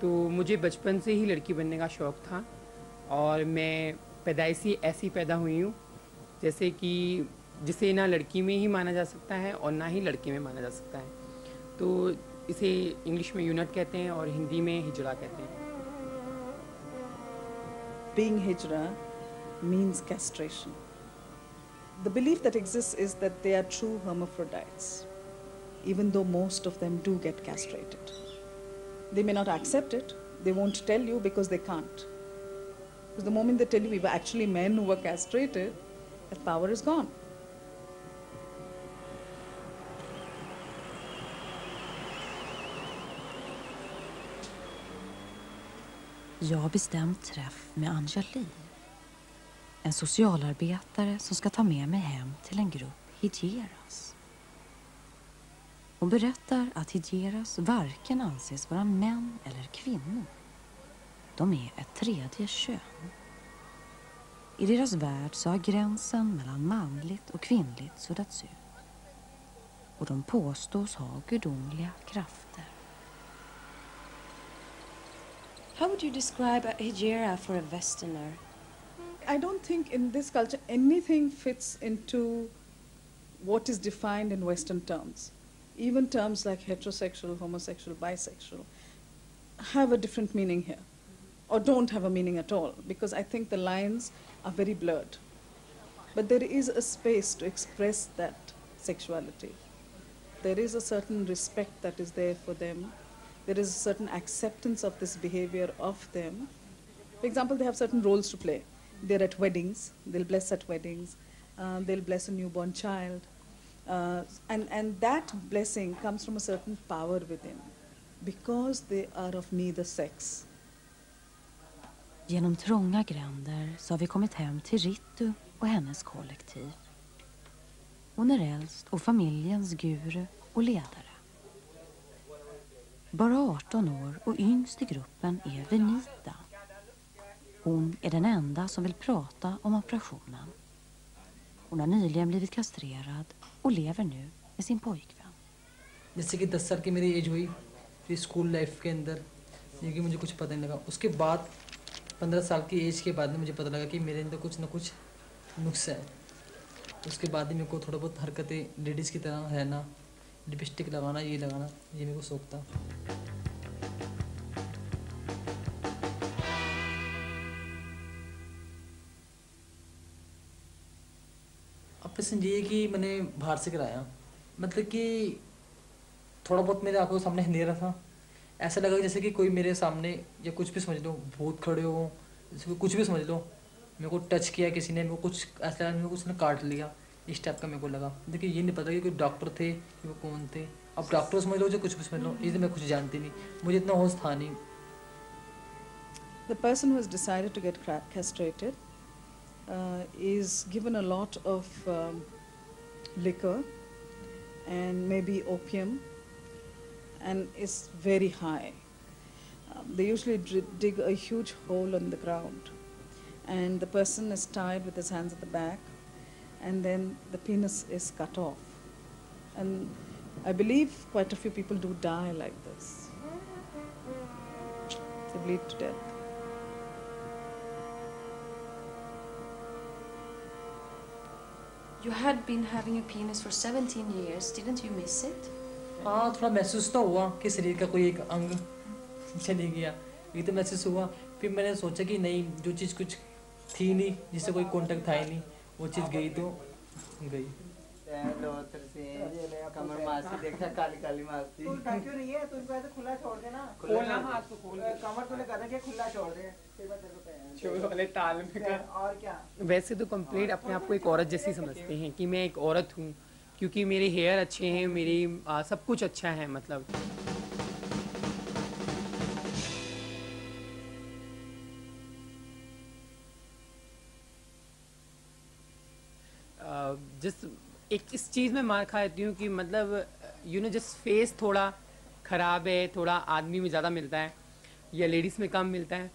तो मुझे बचपन से ही लड़की बनने का शौक़ था और मैं पैदाइशी ऐसी पैदा हुई हूँ, जैसे कि जिसे ना लड़की में ही माना जा सकता है और ना ही लड़के में माना जा सकता है। तो इसे इंग्लिश में यूनट कहते हैं और हिंदी में हिजड़ा कहते हैं। Being hijra means castration the belief that exist is that they are true hermaphrodites even though most of them do get castrated They may not accept it, they won't tell you because they can't. Because the moment they tell you we were actually men who were castrated, that power is gone. Jag har bestämt träff med Anjali. En socialarbetare som ska ta med mig hem till en grupp hijeras. Hon berättar att hijeras varken anses vara män eller kvinnor. De är ett tredje kön. I deras värld så har gränsen mellan manligt och kvinnligt suddats ut. Och de påstås ha gudomliga krafter. How would you describe a hijra for a Westerner? I don't think in this culture anything fits into what is defined in Western terms. Even terms like heterosexual, homosexual, bisexual have a different meaning here, or don't have a meaning at all, because I think the lines are very blurred. But there is a space to express that sexuality. There is a certain respect that is there for them. There is a certain acceptance of this behavior of them. For example, they have certain roles to play. They're at weddings, they'll bless at weddings, uh, they'll bless a newborn child. Uh, and, and that blessing comes from a certain power within because they are of neither sex. Genom trånga gränder så har vi kommit hem till Ritu och hennes kollektiv. Hon är äldst och familjens guru och ledare. Bara 18 år och yngst i gruppen är Venita. Hon är den enda som vill prata om operationen. Hon har nyligen blivit kastrerad och lever nu med sin pojkvän. जैसे कि दस साल की मेरी एज हुई, फिर school life के अंदर ये कि मुझे कुछ पता नहीं लगा। उसके बाद, पंद्रह साल की एज के बाद में मुझे पता लगा कि मेरे अंदर कुछ ना कुछ नुस्खा है। उसके बाद ही मेरे को थोड़ा बहुत हरकतें लेडीज़ की तरह रहना लिपस्टिक लगाना, ये लगाना, ये मेरे को शौक था। ऑपरेशन ये कि मैंने बाहर से कराया। मतलब कि थोड़ा बहुत मेरे आँखों के सामने अंधेरा था। ऐसा लगा जैसे कि कोई मेरे सामने या कुछ भी समझ लो, भूत खड़े हो, जैसे कुछ भी समझ लो, मेरे को टच किया किसी ने, मेरे को कुछ ऐसा लगा मेरे को उसने काट लिया। इस टाइप का मेरे को लगा। देखिए, ये नहीं पता कि कोई डॉक्टर थे, कि वो कौन थे। अब डॉक्टर समझ लो जो कुछ भी समझ लो तो मैं कुछ जानती नहीं। मुझे इतना होश था नहीं। The person who has decided to get castrated is given a lot of um, liquor and maybe opium and is very high. Um, they usually dig a huge hole in the ground and the person is tied with his hands at the back and then the penis is cut off. And I believe quite a few people do die like this. They bleed to death. You had been having a penis for 17 years. Didn't you miss it? हाँ थोड़ा महसूस तो हुआ कि शरीर का कोई एक अंग चले गया ये तो महसूस हुआ फिर मैंने सोचा कि नहीं जो चीज़ कुछ थी नहीं जिससे कोई कांटेक्ट था ही नहीं वो चीज़ गई तो गई कमर मासी देखा काली काली मासी तू क्यों नहीं है? तू इसको ऐसे खुला छोड़ देना। खोलना हाथ को खोल कमर तूने कहा कि खुला छोड़ दे। वाले ताल में कर। और क्या? वैसे तो कंप्लीट अपने आप को एक औरत जैसी समझते हैं कि मैं एक औरत हूँ क्योंकि मेरे हेयर अच्छे हैं मेरी आ, सब कुछ अच्छा है मतलब। एक इस चीज़ में मार खा खाती हूँ कि मतलब यू नो जस्ट फेस थोड़ा ख़राब है, थोड़ा आदमी में ज़्यादा मिलता है, या लेडीज़ में कम मिलता है,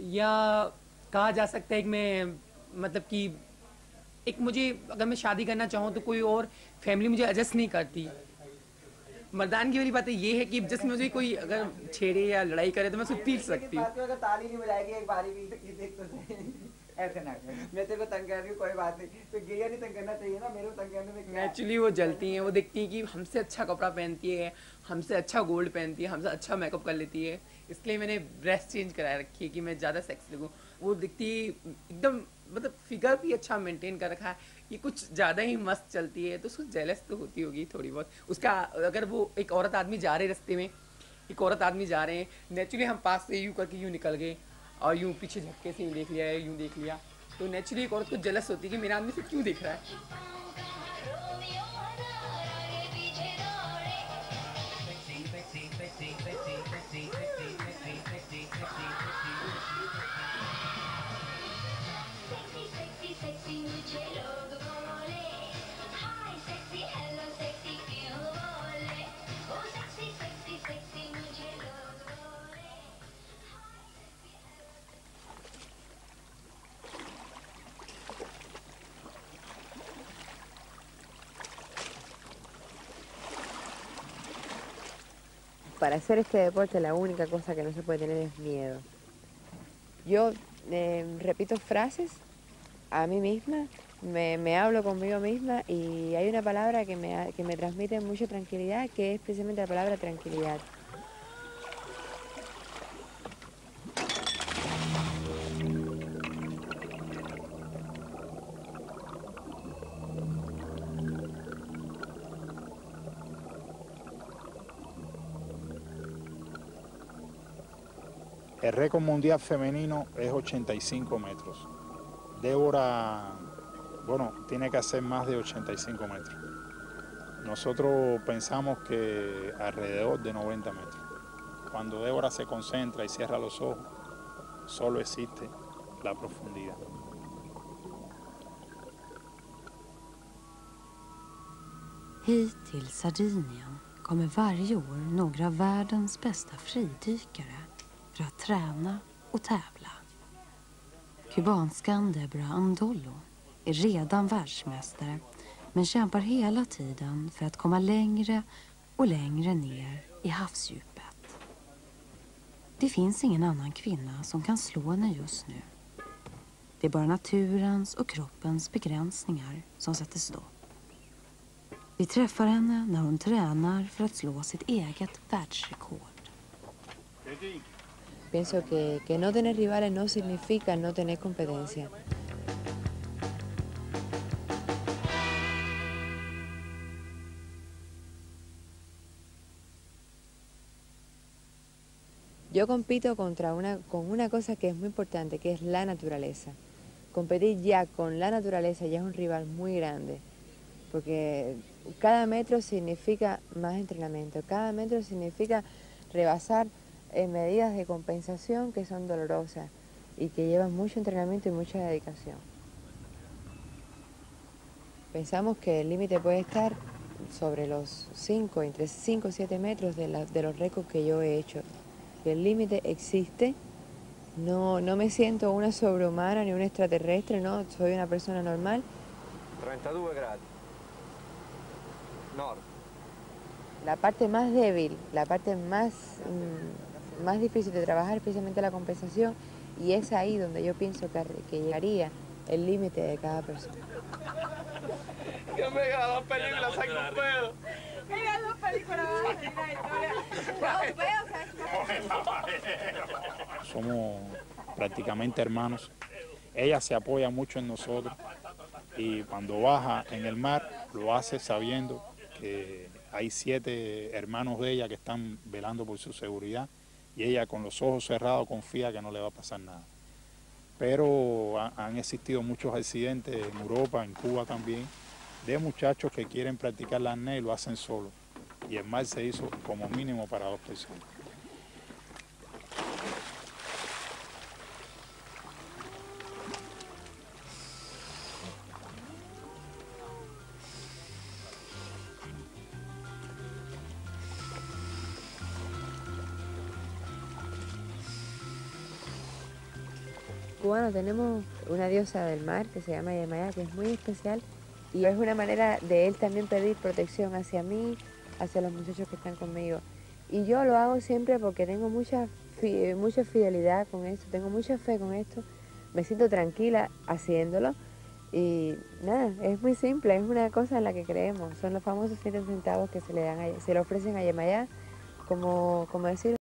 या कहा जा सकता है कि मैं मतलब कि एक मुझे, अगर मैं शादी करना चाहूँ तो कोई और फैमिली मुझे एडजस्ट नहीं करती। मर्दानगी वाली बात ये है कि जिसमें मुझे कोई अगर छेड़े या लड़ाई करे तो मैं उसको पीट सकती हूँ। ऐसे ना कर। मैं तेरे को तंग कर रही हूँ, कोई बात नहीं। तो गिया नहीं तंग करना चाहिए ना, मेरे को तंग करने में? नेचुरली वो जलती हैं, वो देखती हैं कि हमसे अच्छा कपड़ा पहनती है, हमसे अच्छा गोल्ड पहनती है, हमसे अच्छा मेकअप कर लेती है। इसलिए मैंने ड्रेस चेंज करा रखी है कि मैं ज़्यादा सेक्स लगूँ। वो दिखती एकदम मतलब फिगर भी अच्छा मेंटेन कर रखा है ये कुछ ज़्यादा ही मस्त चलती है तो उसको जेलस तो होती होगी थोड़ी बहुत। उसका अगर वो एक औरत आदमी जा रहे रास्ते में, एक औरत आदमी जा रहे हैं नेचुरली हम पास से यूँ करके यूँ निकल गए। और यूँ पीछे झटके से यूँ देख लिया है यूँ देख लिया। तो नेचुरली एक औरत को जलस होती है कि मेरा आदमी से क्यों देख रहा है? Para hacer este deporte la única cosa que no se puede tener es miedo. Yo eh, repito frases a mí misma, me, me hablo conmigo misma y hay una palabra que me, que me transmite mucha tranquilidad, que es precisamente la palabra tranquilidad. El récord mundial femenino es 85 metros. Débora, bueno, tiene que hacer más de 85 metros. Nosotros pensamos que alrededor de 90 metros. Cuando Débora se concentra y cierra los ojos, solo existe la profundidad. Hit till Sardinien kommer varje år några världens bästa fridykare för att träna och tävla. Kubanskan Deborah Andollo är redan världsmästare men kämpar hela tiden för att komma längre och längre ner i havsdjupet. Det finns ingen annan kvinna som kan slå henne just nu. Det är bara naturens och kroppens begränsningar som sätter stopp. Vi träffar henne när hon tränar för att slå sitt eget världsrekord. Pienso que, que no tener rivales no significa no tener competencia. Yo compito contra una, con una cosa que es muy importante, que es la naturaleza. Competir ya con la naturaleza ya es un rival muy grande, porque cada metro significa más entrenamiento, cada metro significa rebasar eh, medidas de compensación que son dolorosas y que llevan mucho entrenamiento y mucha dedicación. Pensamos que el límite puede estar sobre los 5, entre 5 y 7 metros de, la- de los récords que yo he hecho. El límite existe, no, no me siento una sobrehumana ni un extraterrestre, no, soy una persona normal. 32 gradi. Nord. La parte más débil, la parte más, mm, más difícil de trabajar es precisamente la compensación y es ahí donde yo pienso que, que llegaría el límite de cada persona. Yo me dos películas, saco un pedo. Mira dos películas Somos prácticamente hermanos. Ella se apoya mucho en nosotros y cuando baja en el mar lo hace sabiendo que hay siete hermanos de ella que están velando por su seguridad y ella con los ojos cerrados confía que no le va a pasar nada. Pero ha- han existido muchos accidentes en Europa, en Cuba también, de muchachos que quieren practicar la apnea y lo hacen solo. Y el mar se hizo como mínimo para dos personas. Cubano tenemos una diosa del mar que se llama Yamaya, que es muy especial y es una manera de él también pedir protección hacia mí hacia los muchachos que están conmigo. Y yo lo hago siempre porque tengo mucha, mucha fidelidad con esto, tengo mucha fe con esto, me siento tranquila haciéndolo. Y nada, es muy simple, es una cosa en la que creemos. Son los famosos 7 centavos que se le dan a- se le ofrecen a Yemayá como, como decir